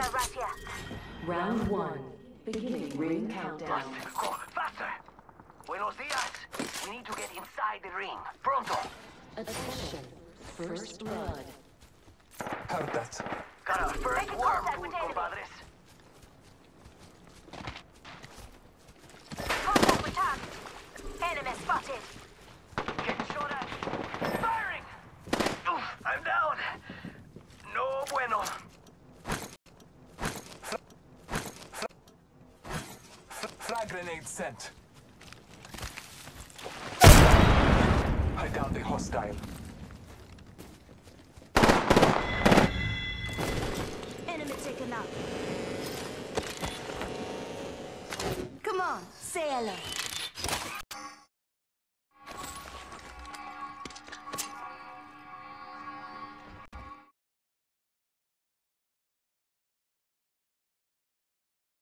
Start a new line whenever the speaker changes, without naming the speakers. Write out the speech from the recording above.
Hostile right here.
Round one. Beginning ring countdown.
Go, faster! Buenos dias! We need to get inside the ring. Pronto!
Attention. First blood.
Heard that.
Got our first
Making
worm food, compadres.
Contact with target. Enemy spotted.
Frag grenade sent. I downed the hostile.
Enemy taken out. Come on, say hello.